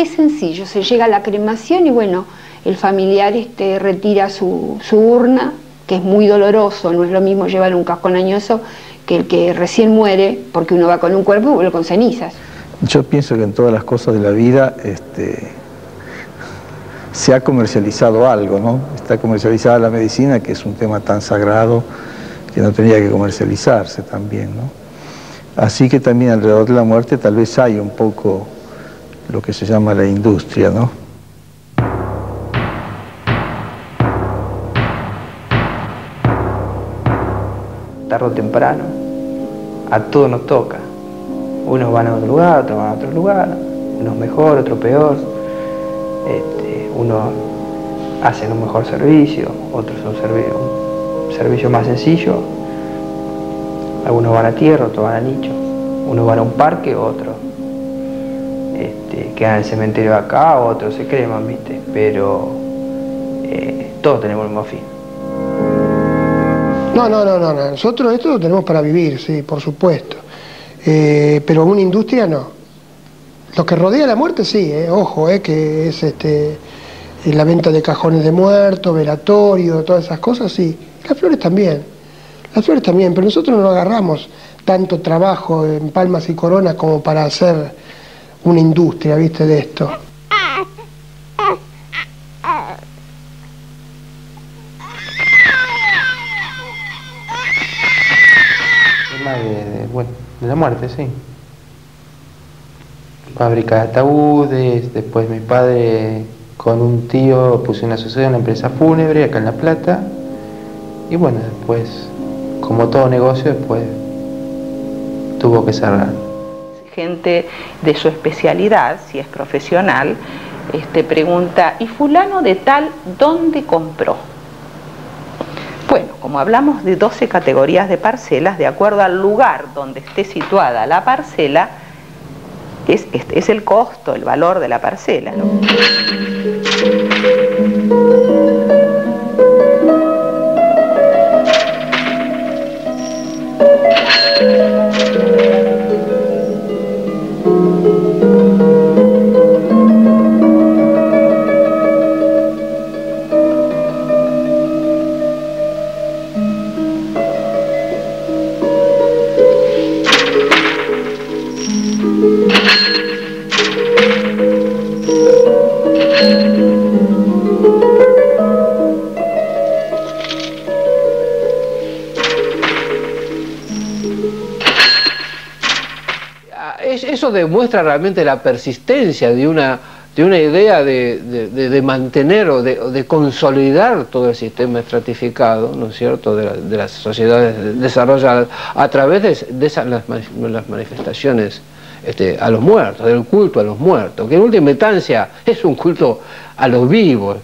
Es sencillo, se llega a la cremación y bueno, el familiar este, retira su, urna, que es muy doloroso, no es lo mismo llevar un casco añoso que el que recién muere, porque uno va con un cuerpo y vuelve con cenizas. Yo pienso que en todas las cosas de la vida este, se ha comercializado algo, ¿no? Está comercializada la medicina, que es un tema tan sagrado que no tenía que comercializarse también, ¿no? Así que también alrededor de la muerte tal vez hay un poco lo que se llama la industria, ¿no? Tarde o temprano, a todos nos toca. Unos van a otro lugar, otros van a otro lugar, unos mejor, otros peor. Este, unos hacen un mejor servicio, otros un servicio, un servicio más sencillo. Algunos van a tierra, otros van a nicho. Unos van a un parque, otros este, quedan en el cementerio acá, otros se creman, ¿viste? Pero eh, todos tenemos el mismo fin. No, no, no, no, nosotros esto lo tenemos para vivir, sí, por supuesto. Eh, pero una industria no. Lo que rodea la muerte sí, eh, ojo, eh, que es este, la venta de cajones de muertos, velatorio, todas esas cosas, sí. Las flores también, las flores también, pero nosotros no agarramos tanto trabajo en palmas y coronas como para hacer una industria, viste, de esto. de, bueno, de la muerte, sí. Fábrica de ataúdes, después mi padre con un tío puso una sociedad, una empresa fúnebre acá en La Plata. Y bueno, después, como todo negocio, después tuvo que cerrar. Gente de su especialidad, si es profesional, este, pregunta, ¿y fulano de tal dónde compró? Bueno, como hablamos de 12 categorías de parcelas, de acuerdo al lugar donde esté situada la parcela, es, es, el costo, el valor de la parcela. Eso demuestra realmente la persistencia de una, de una idea de, mantener o de, consolidar todo el sistema estratificado, ¿no es cierto?, de, las sociedades desarrolladas a través de, esas, las, manifestaciones este, a los muertos, del culto a los muertos, que en última instancia es un culto a los vivos,